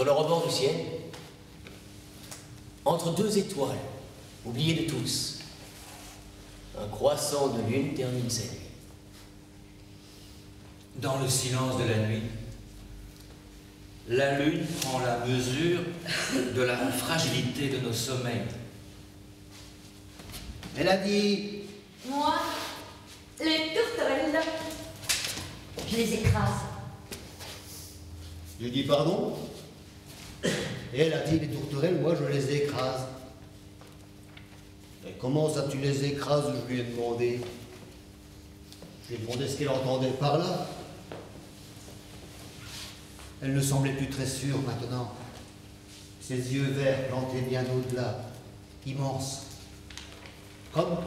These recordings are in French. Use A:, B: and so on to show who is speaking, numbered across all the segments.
A: sur le rebord du ciel, entre deux étoiles, oubliées de tous, un croissant de lune termine sa nuit.
B: Dans le silence de la nuit, la lune prend la mesure de la fragilité de nos sommeils.
C: Elle a dit
D: Moi, les tourterelles, je les écrase.
C: J'ai dit pardon? Et elle a dit les tourterelles, moi je les écrase. Comment ça tu les écrases? Je lui ai demandé. Je lui ai demandé ce qu'elle entendait par là. Elle ne semblait plus très sûre maintenant. Ses yeux verts plantés bien au-delà, immenses. Comme,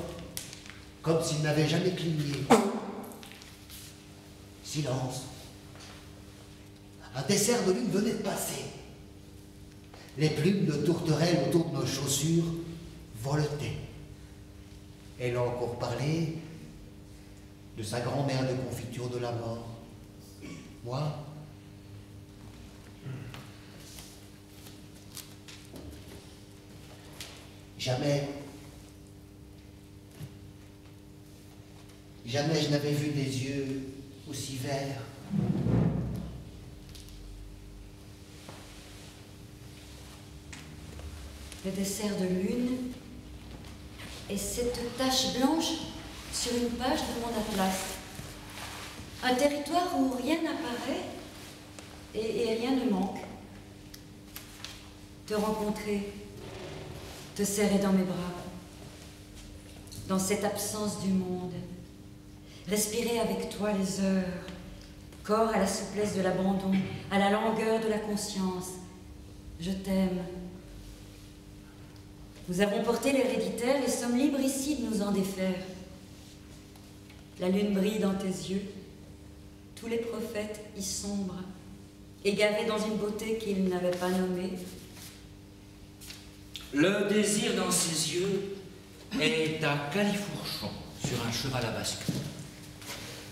C: comme s'ils n'avaient jamais cligné. Silence. Un dessert de lune venait de passer. Les plumes de tourterelles autour de nos chaussures voletaient. Elle a encore parlé de sa grand-mère de confiture de la mort. Moi, jamais, jamais je n'avais vu des yeux aussi verts.
D: Le dessert de lune et cette tache blanche sur une page de mon atlas. Un territoire où rien n'apparaît et, et rien ne manque. Te rencontrer, te serrer dans mes bras, dans cette absence du monde, respirer avec toi les heures, corps à la souplesse de l'abandon, à la langueur de la conscience. Je t'aime. Nous avons porté l'héréditaire et sommes libres ici de nous en défaire. La lune brille dans tes yeux, tous les prophètes y sombrent, égarés dans une beauté qu'ils n'avaient pas nommée.
B: Le désir dans ses yeux est un califourchon sur un cheval à basque.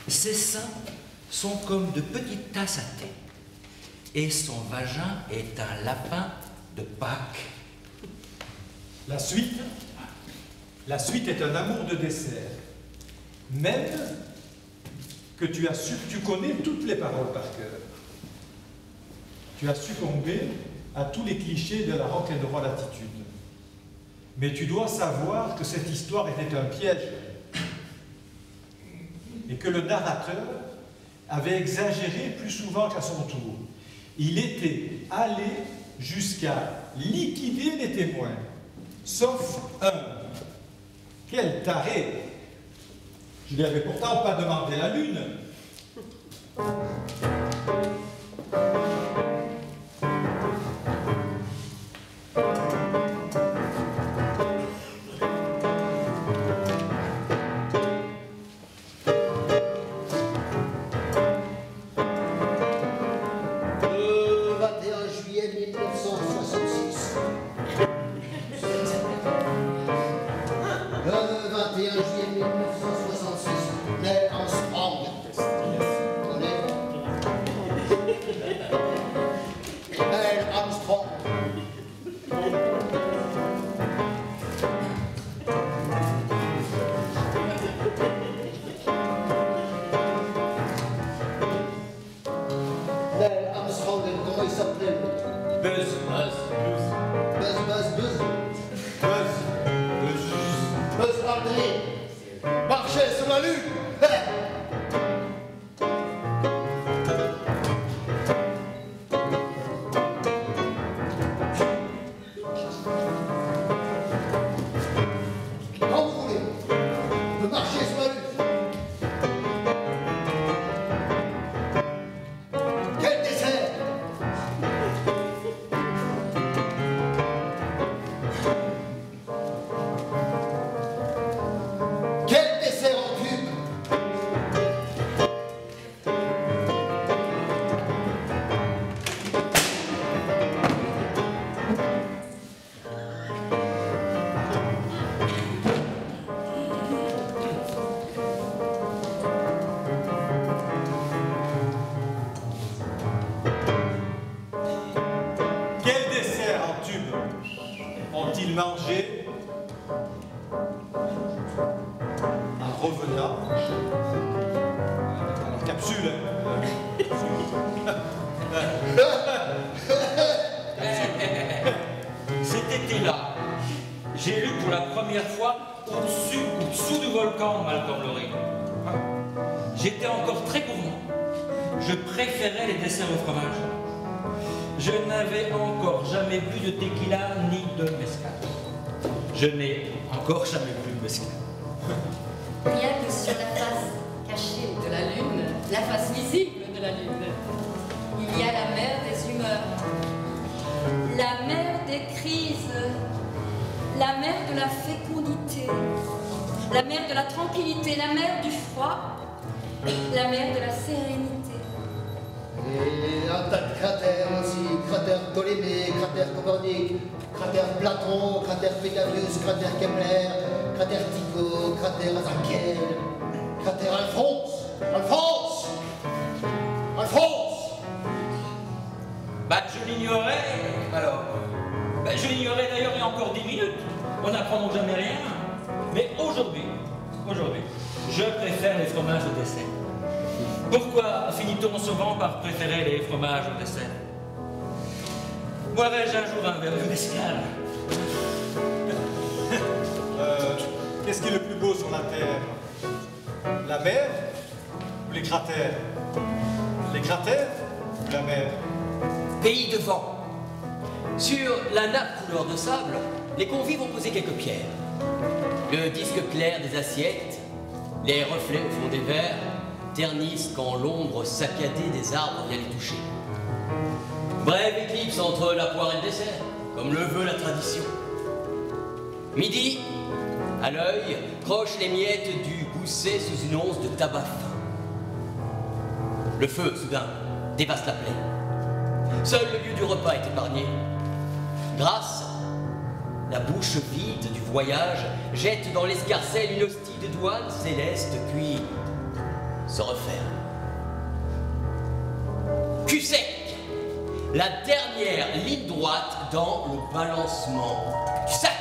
B: Ses seins sont comme de petites tasses à thé, et son vagin est un lapin de Pâques.
E: La suite, est un amour de dessert. Même que tu as su, tu connais toutes les paroles par cœur. Tu as succombé à tous les clichés de la rock'n'roll attitude. Mais tu dois savoir que cette histoire était un piège et que le narrateur avait exagéré plus souvent qu'à son tour. Il était allé jusqu'à liquider les témoins, sauf un. Quel taré Je lui avais pourtant pas demandé la lune.
B: Malcolm Lowry. J'étais encore très gourmand. Je préférais les desserts au fromage. Je n'avais encore jamais bu de tequila ni de mezcal. Je n'ai encore jamais bu de mezcal.
F: Rien que sur la face cachée de la lune, la face visible de la lune, il y a la mer des humeurs.
D: La mer des crises, la mer de la fécondité, la mer de la tranquillité, la mer du froid, la mer de la sérénité.
C: Et un tas de cratères aussi, cratère Ptolémée, cratère Copernic, cratère Platon, cratère Pythagoras, cratère Kepler, cratère Tycho, cratère Azakiel, cratère Alphonse, Alphonse, Alphonse
B: Bah, je l'ignorais, alors. Bah, je l'ignorais d'ailleurs il y a encore 10 minutes. On n'apprend donc jamais rien. Mais aujourd'hui, aujourd'hui, je préfère les fromages au dessert. Pourquoi finit-on souvent par préférer les fromages au dessert? Boirais-je un jour un verre de mescal?
E: Euh, Qu'est-ce qui est le plus beau sur la Terre? La mer ou les cratères? Les cratères ou la mer?
A: Pays de vent. Sur la nappe couleur de sable, les convives ont posé quelques pierres. Le disque clair des assiettes, les reflets au fond des verres, ternissent quand l'ombre saccadée des arbres vient les toucher. Brève éclipse entre la poire et le dessert, comme le veut la tradition. Midi, à l'œil, croche les miettes du gousset sous une once de tabac fin. Le feu, soudain, dépasse la plaine. Seul le lieu du repas est épargné. Grâce, la bouche vide du voyage jette dans l'escarcelle une hostie de douane céleste, puis se referme. Cul sec, la dernière ligne droite dans le balancement du sac.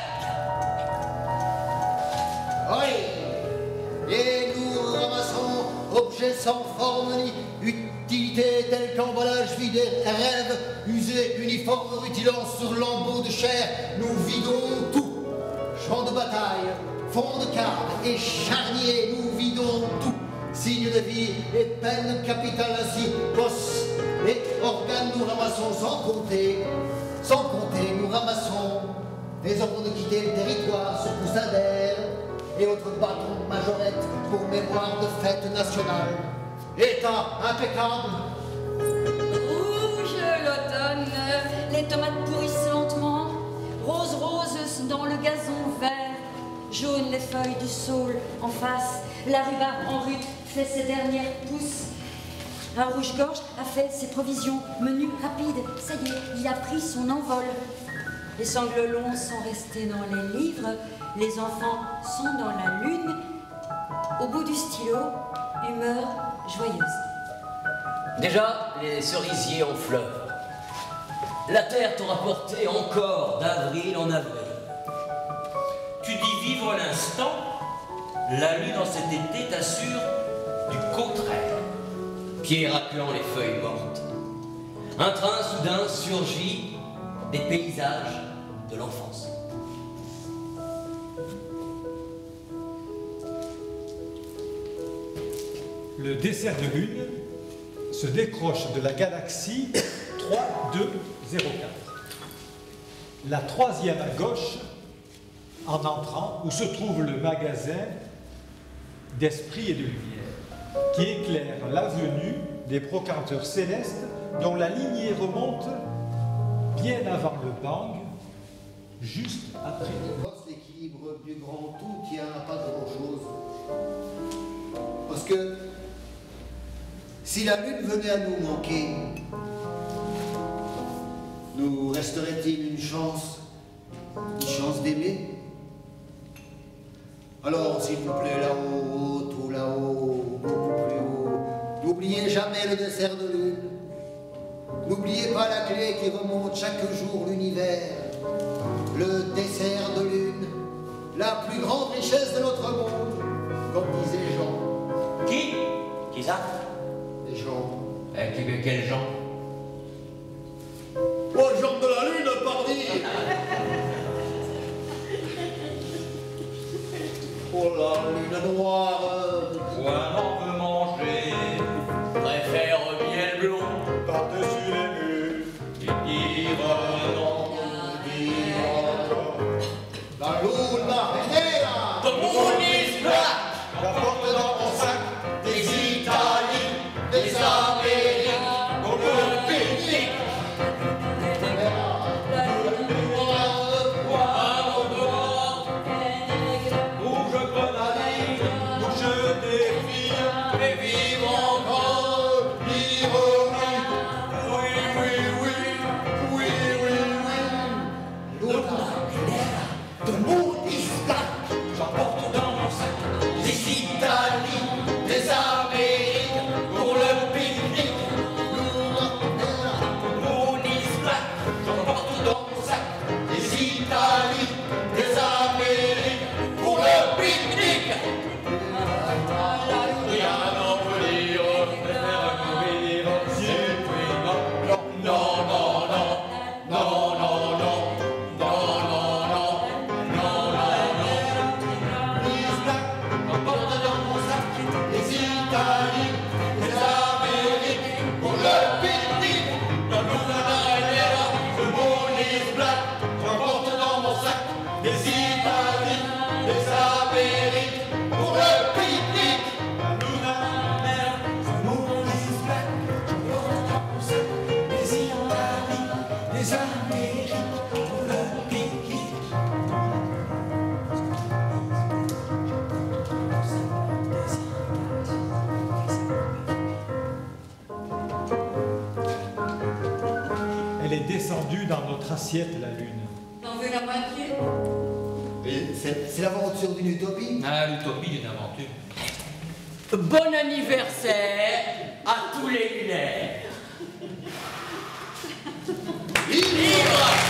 C: Oui Et nous ramassons objets sans forme ni tels qu'emballage vide et rêve, usé, uniforme, rutilant sur lambeaux de chair, nous vidons tout. Champ de bataille, fond de carte et charnier, nous vidons tout. Signe de vie et peine capitale ainsi, bosse et organes, nous ramassons sans compter, sans compter, nous ramassons des ordres de quitter le territoire sur poussadère et autres bâtons majorettes pour mémoire de fête nationale. État impeccable,
D: Rouge l'automne, les tomates pourrissent lentement, rose rose dans le gazon vert, jaune les feuilles du saule en face, la rhubarbe en rut fait ses dernières pousses. Un rouge-gorge a fait ses provisions, menu rapide, ça y est, il a pris son envol. Les sangles longs sont restés dans les livres, les enfants sont dans la lune. Au bout du stylo, humeur joyeuse.
A: Déjà, les cerisiers en fleurs. La terre t'aura porté encore d'avril en avril.
B: Tu dis vivre l'instant, la lune en cet été t'assure du contraire.
A: Pieds raclant les feuilles mortes. Un train soudain surgit des paysages de l'enfance.
E: Le dessert de lune se décroche de la galaxie 3204. La troisième à gauche, en entrant, où se trouve le magasin d'esprit et de lumière, qui éclaire l'avenue des brocanteurs célestes dont la lignée remonte bien avant le bang, juste après.
C: L'équilibre du grand tout tient à pas grand-chose. Si la lune venait à nous manquer, nous resterait-il une chance, une chance d'aimer? Alors, s'il vous plaît, là-haut, tout là-haut, beaucoup plus haut, n'oubliez jamais le dessert de lune. N'oubliez pas la clé qui remonte chaque jour l'univers, le dessert de lune, la plus grande richesse de notre monde, comme disait Jean.
B: Qui? Qui ça?
C: Des gens.
A: Eh, qui, quels gens
C: Oh, les gens de la Lune, pardi Oh, la Lune noire.
A: Point n'en veut manger
B: Préfère miel blond
E: Par-dessus les murs.
B: Et dire non Dire encore La Lune, arrêtez là. The moon is black
E: la Lune.
D: T'en veux la moitié?
C: C'est l'aventure d'une utopie
A: Ah, l'utopie d'une aventure.
B: Bon anniversaire à tous les lunaires Libre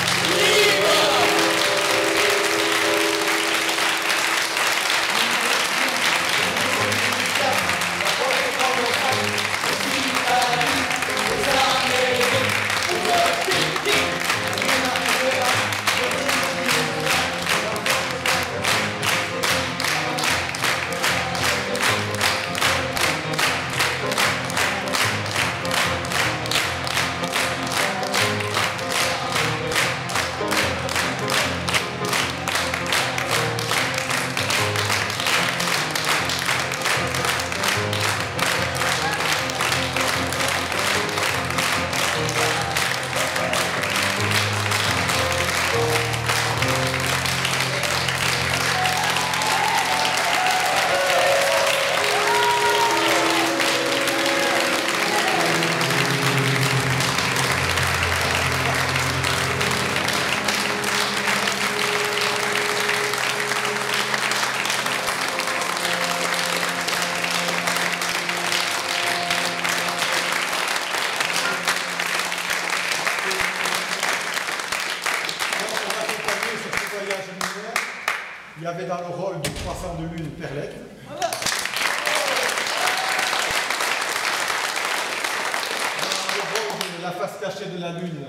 E: la lune.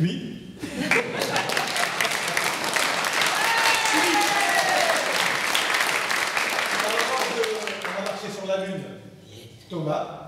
E: Oui. On va marcher sur la lune. Thomas.